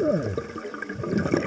Good.